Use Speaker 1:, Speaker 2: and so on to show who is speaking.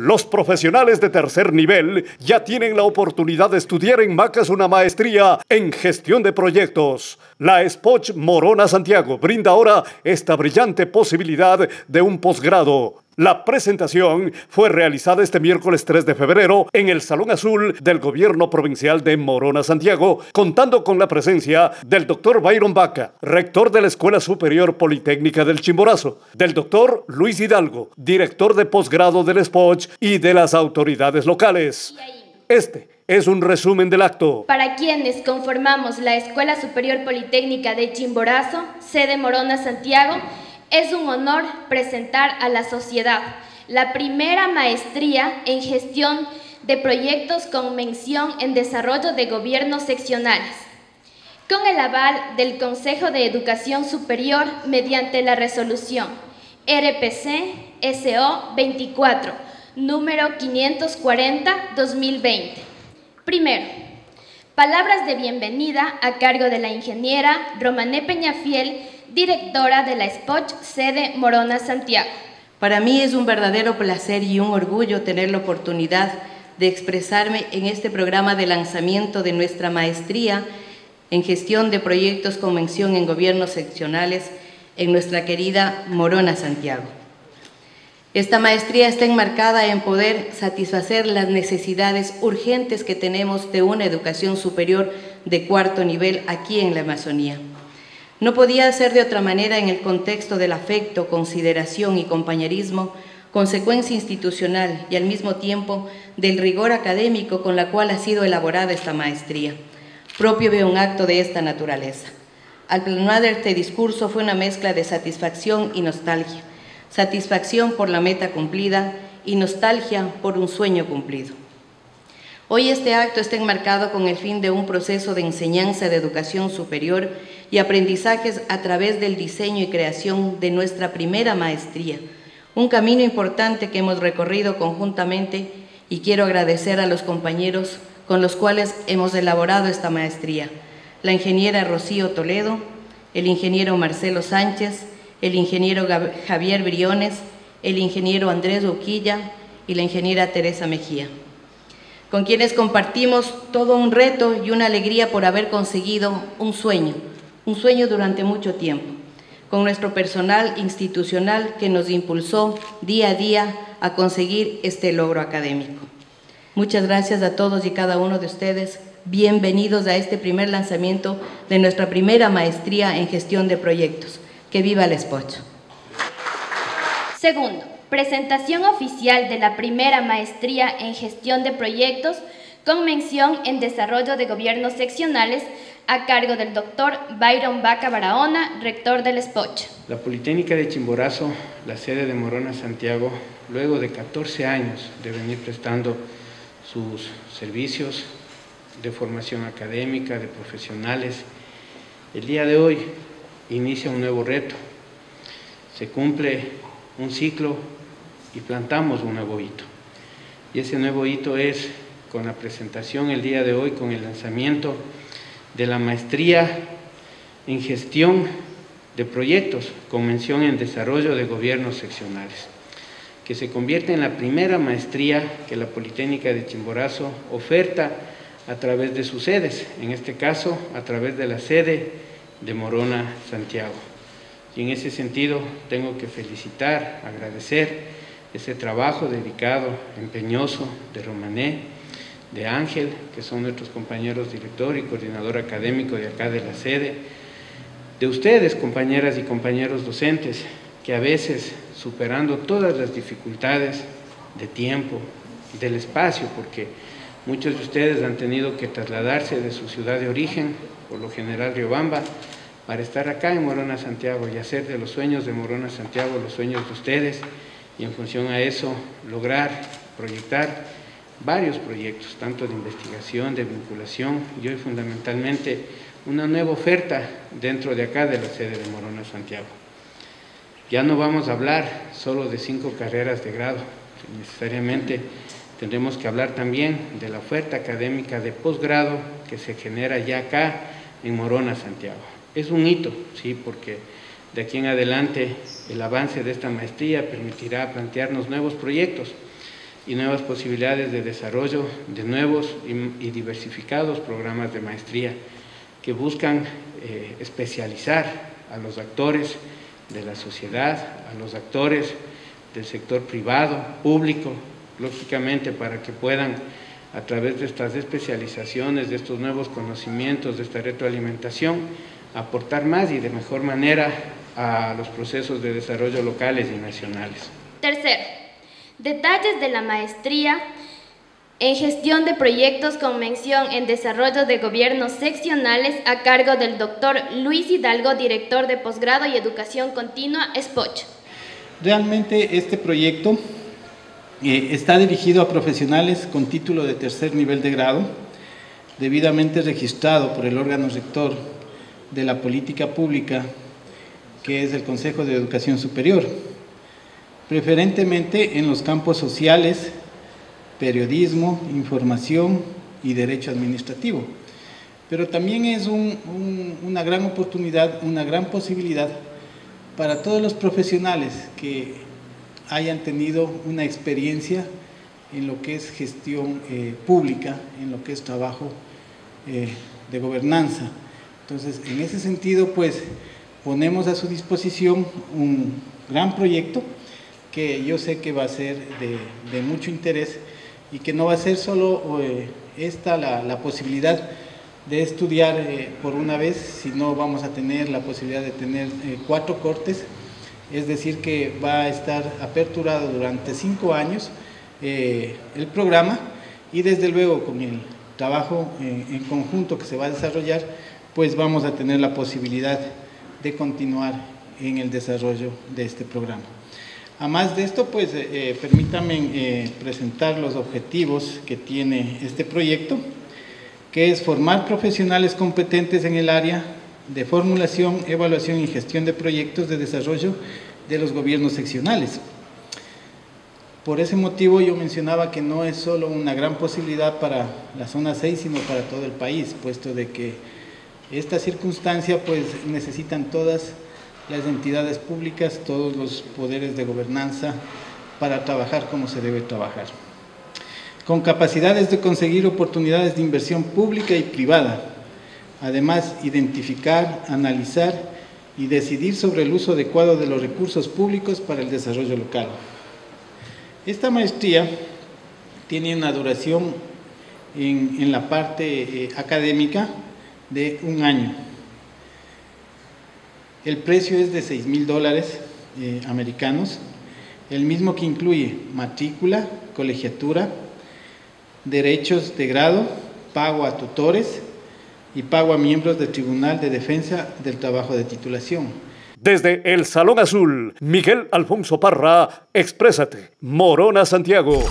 Speaker 1: Los profesionales de tercer nivel ya tienen la oportunidad de estudiar en Macas una maestría en gestión de proyectos. La Spoch Morona Santiago brinda ahora esta brillante posibilidad de un posgrado. La presentación fue realizada este miércoles 3 de febrero en el Salón Azul del Gobierno Provincial de Morona, Santiago, contando con la presencia del doctor Byron Vaca, rector de la Escuela Superior Politécnica del Chimborazo, del doctor Luis Hidalgo, director de posgrado del SPOCH y de las autoridades locales. Este es un resumen del acto.
Speaker 2: Para quienes conformamos la Escuela Superior Politécnica de Chimborazo, sede Morona, Santiago, es un honor presentar a la sociedad la primera maestría en gestión de proyectos con mención en desarrollo de gobiernos seccionales, con el aval del Consejo de Educación Superior mediante la resolución RPC SO 24, número 540-2020. Primero, palabras de bienvenida a cargo de la ingeniera Romané Peñafiel, directora de la SPOCH sede Morona, Santiago.
Speaker 3: Para mí es un verdadero placer y un orgullo tener la oportunidad de expresarme en este programa de lanzamiento de nuestra maestría en gestión de proyectos con mención en gobiernos seccionales en nuestra querida Morona, Santiago. Esta maestría está enmarcada en poder satisfacer las necesidades urgentes que tenemos de una educación superior de cuarto nivel aquí en la Amazonía. No podía ser de otra manera en el contexto del afecto, consideración y compañerismo, consecuencia institucional y al mismo tiempo del rigor académico con la cual ha sido elaborada esta maestría, propio de un acto de esta naturaleza. Al planear este discurso fue una mezcla de satisfacción y nostalgia, satisfacción por la meta cumplida y nostalgia por un sueño cumplido. Hoy este acto está enmarcado con el fin de un proceso de enseñanza de educación superior y aprendizajes a través del diseño y creación de nuestra primera maestría, un camino importante que hemos recorrido conjuntamente y quiero agradecer a los compañeros con los cuales hemos elaborado esta maestría, la ingeniera Rocío Toledo, el ingeniero Marcelo Sánchez, el ingeniero Javier Briones, el ingeniero Andrés Uquilla y la ingeniera Teresa Mejía con quienes compartimos todo un reto y una alegría por haber conseguido un sueño, un sueño durante mucho tiempo, con nuestro personal institucional que nos impulsó día a día a conseguir este logro académico. Muchas gracias a todos y cada uno de ustedes. Bienvenidos a este primer lanzamiento de nuestra primera maestría en gestión de proyectos. Que viva el Espocho.
Speaker 2: Segundo, presentación oficial de la primera maestría en gestión de proyectos con mención en desarrollo de gobiernos seccionales a cargo del doctor Byron Vaca Barahona, rector del SPOCH.
Speaker 4: La Politécnica de Chimborazo, la sede de Morona Santiago, luego de 14 años de venir prestando sus servicios de formación académica, de profesionales, el día de hoy inicia un nuevo reto. Se cumple un ciclo y plantamos un nuevo hito. Y ese nuevo hito es con la presentación el día de hoy, con el lanzamiento de la maestría en gestión de proyectos con mención en desarrollo de gobiernos seccionales, que se convierte en la primera maestría que la Politécnica de Chimborazo oferta a través de sus sedes, en este caso a través de la sede de Morona, Santiago. Y en ese sentido tengo que felicitar, agradecer ese trabajo dedicado, empeñoso de Romané, de Ángel, que son nuestros compañeros director y coordinador académico de acá de la sede, de ustedes, compañeras y compañeros docentes, que a veces, superando todas las dificultades de tiempo, del espacio, porque muchos de ustedes han tenido que trasladarse de su ciudad de origen, por lo general Riobamba, para estar acá en Morona, Santiago, y hacer de los sueños de Morona, Santiago los sueños de ustedes, y en función a eso lograr proyectar varios proyectos, tanto de investigación, de vinculación y hoy fundamentalmente una nueva oferta dentro de acá de la sede de Morona Santiago. Ya no vamos a hablar solo de cinco carreras de grado, necesariamente tendremos que hablar también de la oferta académica de posgrado que se genera ya acá en Morona Santiago. Es un hito, sí, porque de aquí en adelante, el avance de esta maestría permitirá plantearnos nuevos proyectos y nuevas posibilidades de desarrollo de nuevos y diversificados programas de maestría que buscan eh, especializar a los actores de la sociedad, a los actores del sector privado, público, lógicamente para que puedan a través de estas especializaciones, de estos nuevos conocimientos, de esta retroalimentación, aportar más y de mejor manera a los procesos de desarrollo locales y nacionales.
Speaker 2: Tercero, detalles de la maestría en gestión de proyectos con mención en desarrollo de gobiernos seccionales a cargo del doctor Luis Hidalgo, director de posgrado y educación continua, SPOCH.
Speaker 5: Realmente este proyecto eh, está dirigido a profesionales con título de tercer nivel de grado, debidamente registrado por el órgano rector de la política pública, que es el Consejo de Educación Superior, preferentemente en los campos sociales, periodismo, información y derecho administrativo. Pero también es una gran oportunidad, una gran posibilidad para todos los profesionales que hayan tenido una experiencia en lo que es gestión eh, pública, en lo que es trabajo eh, de gobernanza. Entonces, en ese sentido, pues ponemos a su disposición un gran proyecto que yo sé que va a ser de mucho interés y que no va a ser solo eh, esta la, posibilidad de estudiar eh, por una vez, sino vamos a tener la posibilidad de tener eh, cuatro cortes, es decir, que va a estar aperturado durante cinco años el programa y desde luego con el trabajo en conjunto que se va a desarrollar, pues vamos a tener la posibilidad de continuar en el desarrollo de este programa. Además de esto, pues eh, eh, permítanme eh, presentar los objetivos que tiene este proyecto, que es formar profesionales competentes en el área de formulación, evaluación y gestión de proyectos de desarrollo de los gobiernos seccionales. Por ese motivo yo mencionaba que no es solo una gran posibilidad para la zona 6, sino para todo el país, puesto de que esta circunstancia pues necesitan todas las entidades públicas, todos los poderes de gobernanza para trabajar como se debe trabajar. Con capacidades de conseguir oportunidades de inversión pública y privada. Además, identificar, analizar y decidir sobre el uso adecuado de los recursos públicos para el desarrollo local. Esta maestría tiene una duración en, la parte eh, académica de un año el precio es de 6 mil dólares eh, americanos, el mismo que incluye matrícula, colegiatura, derechos de grado, pago a tutores y pago a miembros del Tribunal de Defensa del Trabajo de Titulación.
Speaker 1: Desde el Salón Azul, Miguel Alfonso Parra, exprésate, Morona Santiago.